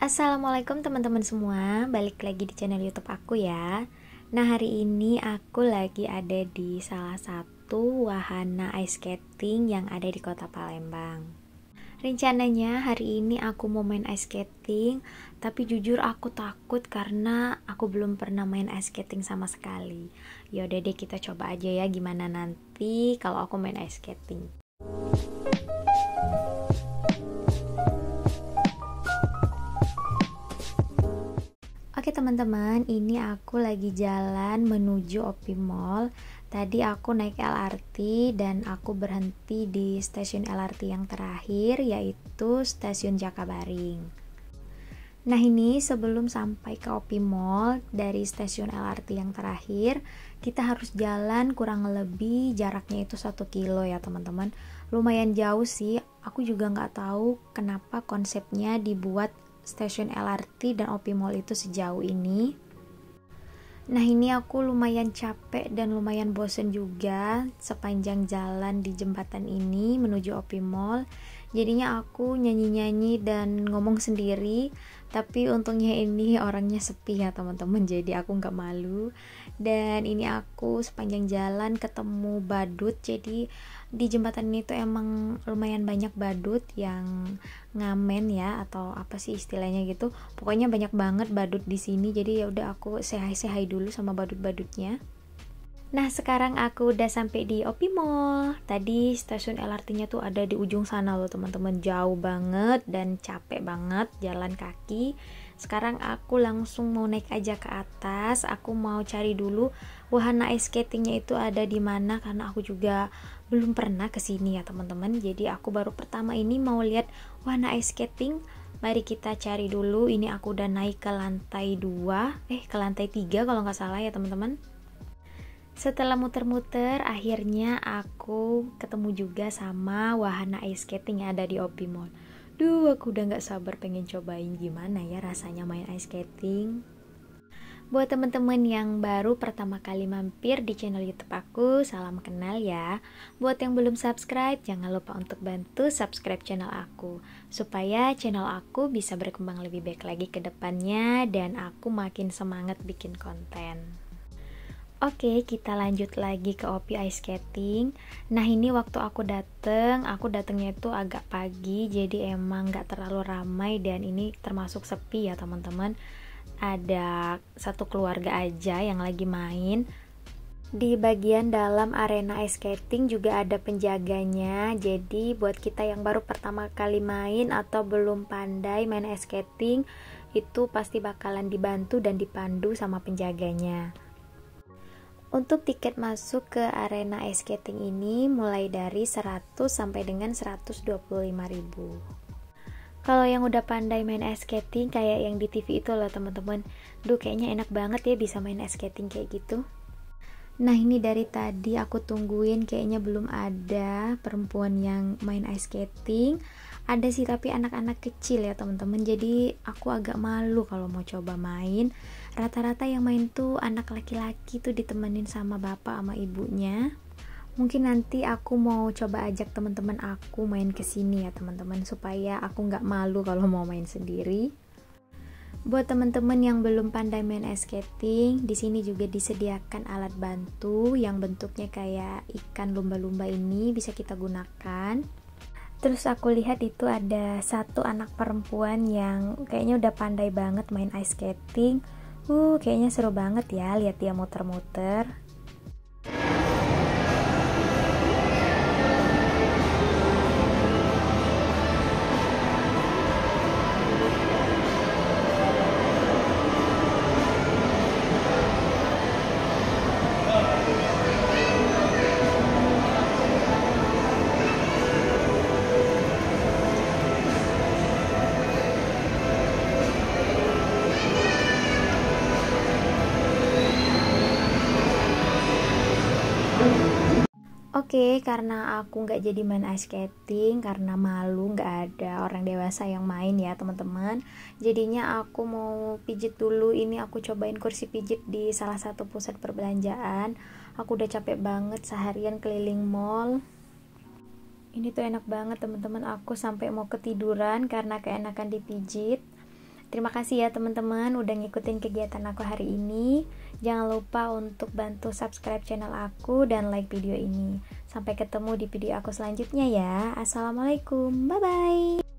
Assalamualaikum teman-teman semua, balik lagi di channel YouTube aku ya. Nah, hari ini aku lagi ada di salah satu wahana ice skating yang ada di Kota Palembang. Rencananya hari ini aku mau main ice skating, tapi jujur aku takut karena aku belum pernah main ice skating sama sekali. Yaudah deh kita coba aja ya gimana nanti kalau aku main ice skating. Teman-teman, ini aku lagi jalan menuju Opi Mall. Tadi aku naik LRT dan aku berhenti di stasiun LRT yang terakhir yaitu stasiun Jakabaring. Nah ini sebelum sampai ke Opi Mall dari stasiun LRT yang terakhir kita harus jalan kurang lebih jaraknya itu satu kilo ya teman-teman lumayan jauh sih aku juga nggak tahu kenapa konsepnya dibuat stasiun LRT dan OP Mall itu sejauh ini. Nah ini aku lumayan capek dan lumayan bosen juga sepanjang jalan di jembatan ini menuju OP Mall. Jadinya aku nyanyi-nyanyi dan ngomong sendiri tapi untungnya ini orangnya sepi ya teman-teman. Jadi aku nggak malu. Dan ini aku sepanjang jalan ketemu badut. Jadi di jembatan ini tuh emang lumayan banyak badut yang ngamen ya atau apa sih istilahnya gitu. Pokoknya banyak banget badut di sini. Jadi ya udah aku sehai-sehai dulu sama badut-badutnya Nah sekarang aku udah sampai di Opi Mall. Tadi stasiun LRT-nya tuh ada di ujung sana loh teman-teman. Jauh banget dan capek banget jalan kaki. Sekarang aku langsung mau naik aja ke atas. Aku mau cari dulu wahana ice skatingnya itu ada di mana Karena aku juga belum pernah ke sini ya teman-teman. Jadi aku baru pertama ini mau lihat wahana ice skating. Mari kita cari dulu. Ini aku udah naik ke lantai 2 Eh ke lantai 3 kalau nggak salah ya teman-teman setelah muter-muter, akhirnya aku ketemu juga sama wahana ice skating yang ada di Opi Mall. Duh, aku udah gak sabar pengen cobain gimana ya rasanya main ice skating. Buat teman-teman yang baru pertama kali mampir di channel YouTube aku, salam kenal ya. Buat yang belum subscribe, jangan lupa untuk bantu subscribe channel aku supaya channel aku bisa berkembang lebih baik lagi ke depannya dan aku makin semangat bikin konten. Oke, kita lanjut lagi ke Opi Ice Skating. Nah, ini waktu aku dateng, aku datengnya itu agak pagi, jadi emang gak terlalu ramai dan ini termasuk sepi ya teman-teman. Ada satu keluarga aja yang lagi main. Di bagian dalam arena ice skating juga ada penjaganya. Jadi buat kita yang baru pertama kali main atau belum pandai main ice skating, itu pasti bakalan dibantu dan dipandu sama penjaganya. Untuk tiket masuk ke arena ice skating ini mulai dari 100 sampai dengan 125 ribu. Kalau yang udah pandai main ice skating kayak yang di TV itu loh teman-teman, duh kayaknya enak banget ya bisa main ice skating kayak gitu. Nah ini dari tadi aku tungguin kayaknya belum ada perempuan yang main ice skating ada sih tapi anak-anak kecil ya teman-teman. Jadi aku agak malu kalau mau coba main. Rata-rata yang main tuh anak laki-laki tuh ditemenin sama bapak sama ibunya. Mungkin nanti aku mau coba ajak teman-teman aku main ke sini ya teman-teman supaya aku nggak malu kalau mau main sendiri. Buat teman-teman yang belum pandai main ice skating, di sini juga disediakan alat bantu yang bentuknya kayak ikan lumba-lumba ini bisa kita gunakan. Terus aku lihat itu ada satu anak perempuan yang kayaknya udah pandai banget main ice skating. Uh, kayaknya seru banget ya lihat dia muter-muter. Oke, okay, karena aku nggak jadi main ice skating karena malu nggak ada orang dewasa yang main ya teman-teman. Jadinya aku mau pijit dulu. Ini aku cobain kursi pijit di salah satu pusat perbelanjaan. Aku udah capek banget seharian keliling mall. Ini tuh enak banget teman-teman. Aku sampai mau ketiduran karena keenakan dipijit. Terima kasih ya teman-teman udah ngikutin kegiatan aku hari ini. Jangan lupa untuk bantu subscribe channel aku dan like video ini. Sampai ketemu di video aku selanjutnya ya. Assalamualaikum. Bye bye.